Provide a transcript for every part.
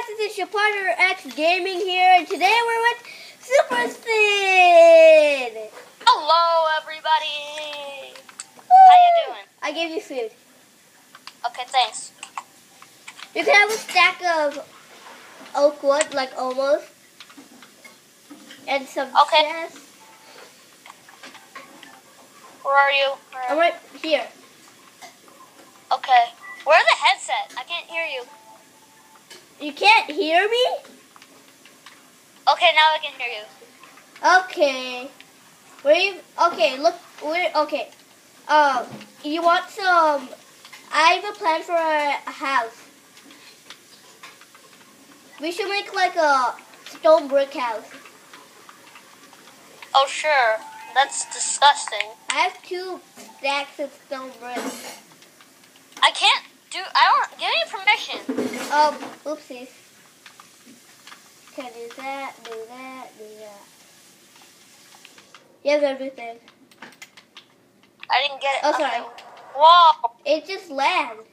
guys, this is Sheparderx Gaming here, and today we're with Super Sid. Hello, everybody. How you doing? I gave you food. Okay, thanks. You can have a stack of oak wood, like almost, and some Okay. chests. Where are you? Where I'm right here. Okay. Where's the headset? I can't hear you. You can't hear me? Okay, now I can hear you. Okay. Where you? Okay, look. Where? Okay. Um, you want some? I have a plan for a house. We should make like a stone brick house. Oh, sure. That's disgusting. I have two stacks of stone bricks. I can't do. I don't. Give me permission. Um, oopsies. Can do that, do that, do that. You have everything. I didn't get it. Oh, sorry. Okay. Whoa! It just lagged.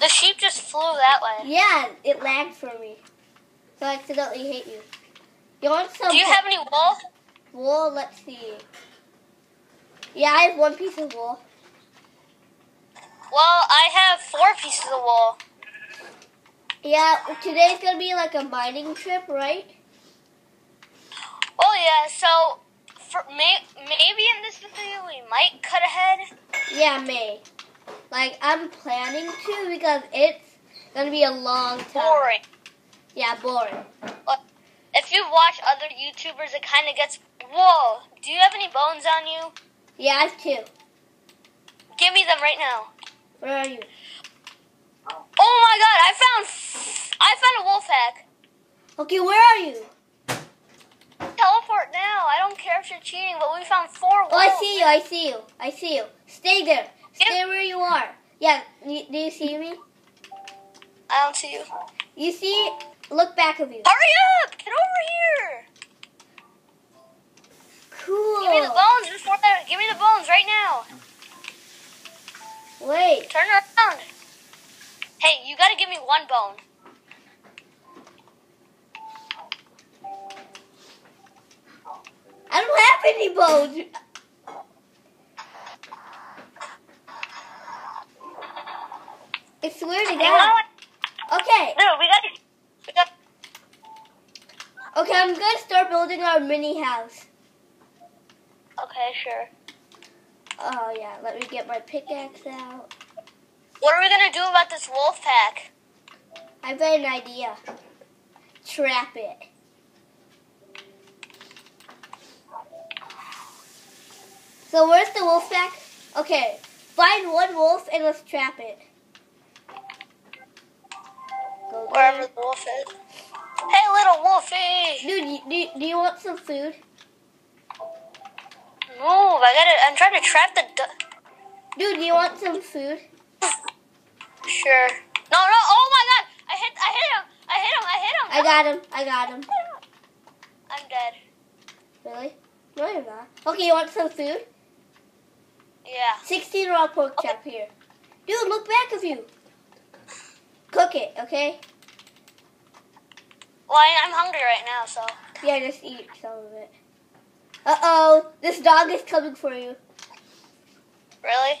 The sheep just flew that way. Yeah, it lagged for me. So I accidentally hit you. You want some Do you have any wool? wool? Let's see. Yeah, I have one piece of wool. Well, I have four pieces of wool. Yeah, today's gonna be like a mining trip, right? Oh yeah. So, for may, maybe in this video we might cut ahead. Yeah, May. Like, I'm planning to because it's gonna be a long time. Boring. Yeah, boring. If you watch other YouTubers, it kind of gets. Whoa! Do you have any bones on you? Yeah, I have two. Give me them right now. Where are you? Oh my god! I found. I found a wolf hack. Okay, where are you? Teleport now. I don't care if you're cheating, but we found four wolves. Oh, I see you. I see you. I see you. Stay there. Stay where you are. Yeah. Do you see me? I don't see you. You see? Look back of you. Hurry up! Get over here! Cool. Give me the bones before that. Give me the bones right now. Wait. Turn around. Hey, you gotta give me one bone. I don't have any bones. I swear to God. Okay. No, we got. Okay, I'm gonna start building our mini house. Okay, sure. Oh yeah, let me get my pickaxe out. What are we gonna do about this wolf pack? I've got an idea. Trap it. So where's the wolf pack? Okay, find one wolf and let's trap it. Go Wherever there. the wolf is. Hey, little wolfie! Dude, do, do you want some food? Move! I gotta. I'm trying to trap the. Du- Dude, do you want some food? sure. No, no! Oh my God! I hit! I hit him! I hit him! I hit him! I got him. I got him. I'm dead. Really? No, you're not. Okay, you want some food? Yeah. 16 raw pork chop here. Dude, look back of you. Cook it, okay? Well, I, I'm hungry right now, so. Yeah, just eat some of it. Uh oh, this dog is coming for you. Really?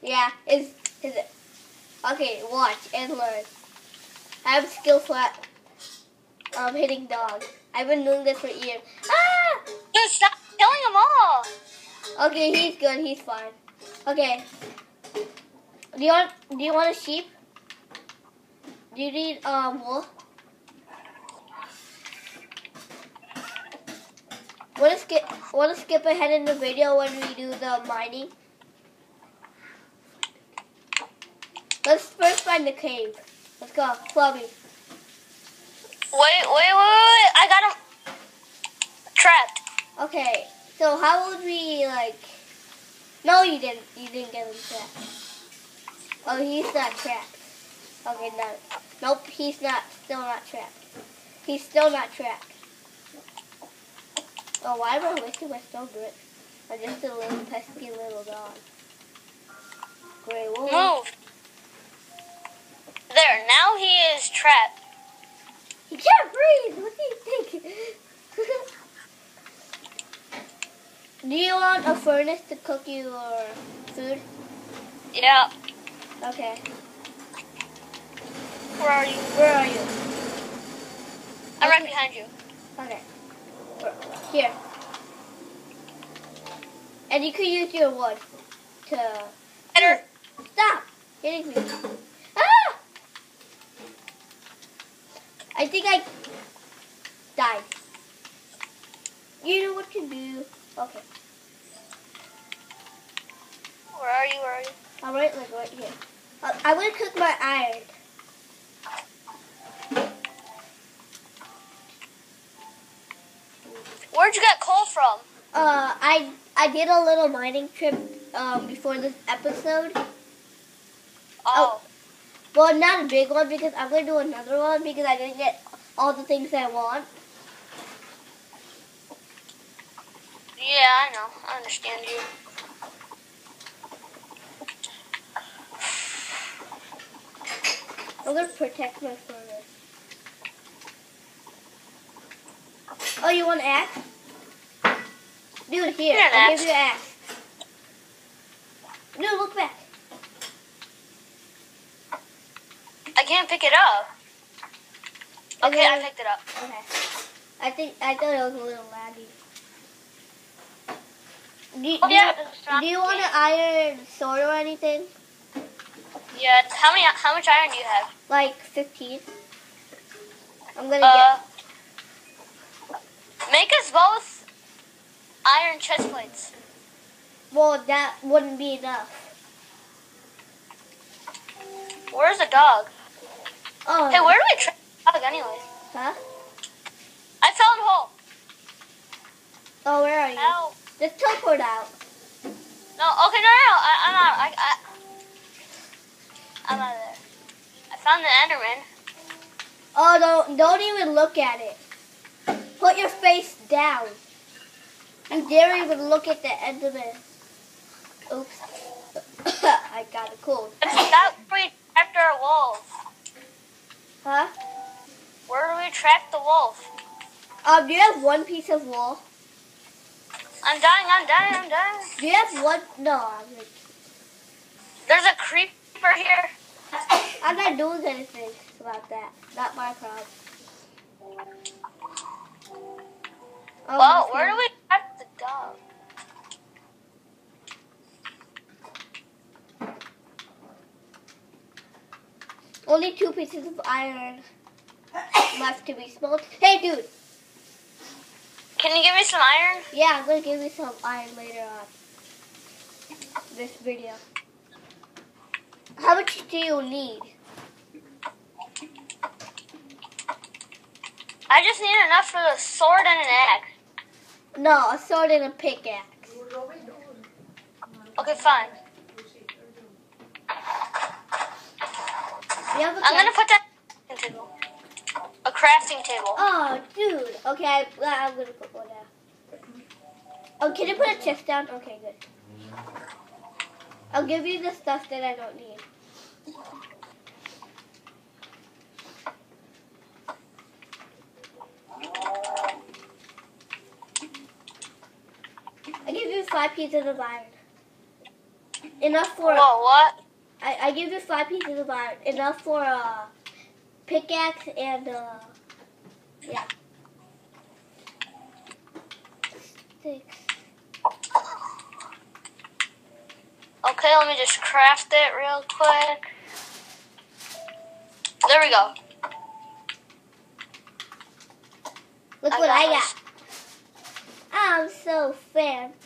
Yeah, is is it? Okay, watch and learn. I'm skillful at um hitting dogs. I've been doing this for years. Ah! Dude, stop killing them all! Okay, he's good. He's fine. Okay. Do you want Do you want a sheep? Do you need um wool? Want to skip? Want to skip ahead in the video when we do the mining? Let's first find the cave. Let's go. Wait, wait, wait, wait, wait! I got him trapped. Okay, so how would we like? No, you didn't. You didn't get him trapped. Oh, he's not trapped. Okay, no. Nope, he's not. Still not trapped. He's still not trapped. Oh, why am I wasting my brick? I'm just a little pesky little dog. Gray wolf. Move. There, now he is trapped. You can't breathe. What do you think? do you want a furnace to cook your food? Yeah. Okay. Where are you? Where are you? I'm right behind you. Okay. Here. And you could use your wood to. Better. Stop hitting me. Ah! I think I died. You know what to do. Okay. Where are you? Where are you? All right, like right here. Uh, I want to cook my iron. Where'd you get coal from? Uh, I I did a little mining trip um, before this episode. Oh. Well, not a big one because I'm gonna do another one because I didn't get all the things I want. Yeah, I know. I understand you. I'm gonna protect my furnace. Oh, you want an axe? Dude, here. Here, I'll give you an axe. No, look back. I can't pick it up. Okay, I picked it up. Okay. I think I thought it was a little laggy. Do, Oh, do yeah, you, do you want an iron sword or anything? Yeah. How many? How much iron do you have? Like 15? I'm gonna Uh. Make us both iron chest plates. Well, that wouldn't be enough. Where's the dog? Oh. Hey, where do we track the dog anyways? Huh? I fell in a hole. Oh, where are you? Ow. Just teleport out. No, okay, no, no, no. I, I'm out. I, I, I'm out of there. I found the Enderman. Oh, don't don't even look at it. Put your face down. You dare even look at the end of it. Oops. I got a cold. Where we tracked our wolf. Huh? Where do we track the wolf? Um, do you have one piece of wool? I'm dying, I'm dying, I'm dying. Do you have one? No, I'm like, There's a creeper here. I'm not doing anything about that. Not my problem. Oh, Well, where do we track Only two pieces of iron left to be smoked. Hey, dude. Can you give me some iron? Yeah, I'm gonna give you some iron later on this video. How much do you need? I just need enough for the sword and an axe. No, a sword and a pickaxe. Okay, fine. You have a I'm gonna put that table. A crafting table. Oh, dude. Okay, I, I'm gonna put one down. Oh, can you put a chest down? Okay, good. I'll give you the stuff that I don't need. I give you five pieces of iron. Enough for Whoa, what? I, I give you five pieces of iron. Enough for a pickaxe and uh yeah. Sticks. Okay, let me just craft it real quick. There we go. Look I what got I got. I'm so fancy.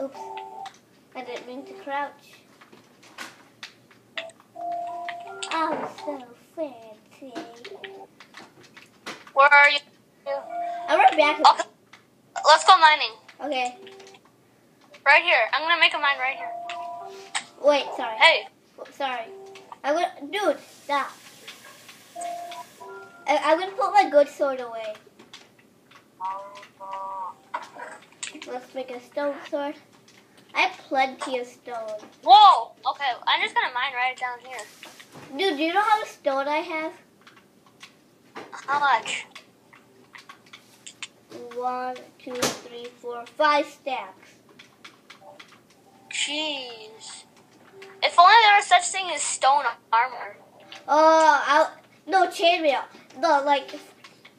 Oops. I didn't mean to crouch. I'm so fancy. Where are you? I'm right back. Okay, let's go mining. Okay. Right here. I'm gonna make a mine right here. Wait, sorry. Hey, Sorry. I'm gonna, dude, stop. I, I'm gonna put my good sword away. Let's make a stone sword. I have plenty of stone. whoa. Okay, I'm just gonna mine right down here. Dude, do you know how much stone I have? How much? One, two, three, four, five stacks. Jeez. If only there was such thing as stone armor. Uh, oh, I no chainmail. No, like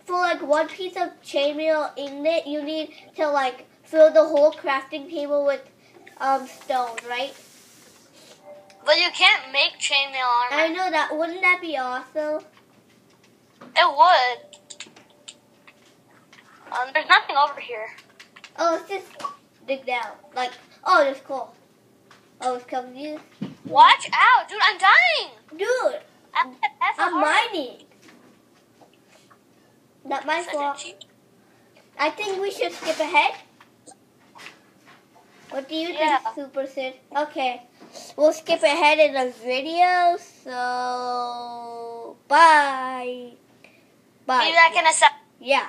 for like one piece of chainmail in it, you need to like fill the whole crafting table with um stone, right? But you can't make chainmail armor. I know that. Wouldn't that be awesome? It would. Um, there's nothing over here. Oh, let's just dig down. Like, oh, there's coal. Oh, it's confused. Watch out, dude! I'm dying. Dude, I'm, I'm mining. Not my fault. I think we should skip ahead. What do you Yeah. think, Super Sid? Okay, we'll skip ahead in the video. So, bye. Bye. Be back in a sec. Yeah.